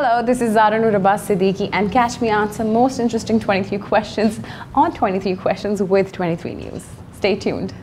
Hello, this is Zara Noor Siddiqui and catch me answer most interesting 23 questions on 23 questions with 23 News. Stay tuned.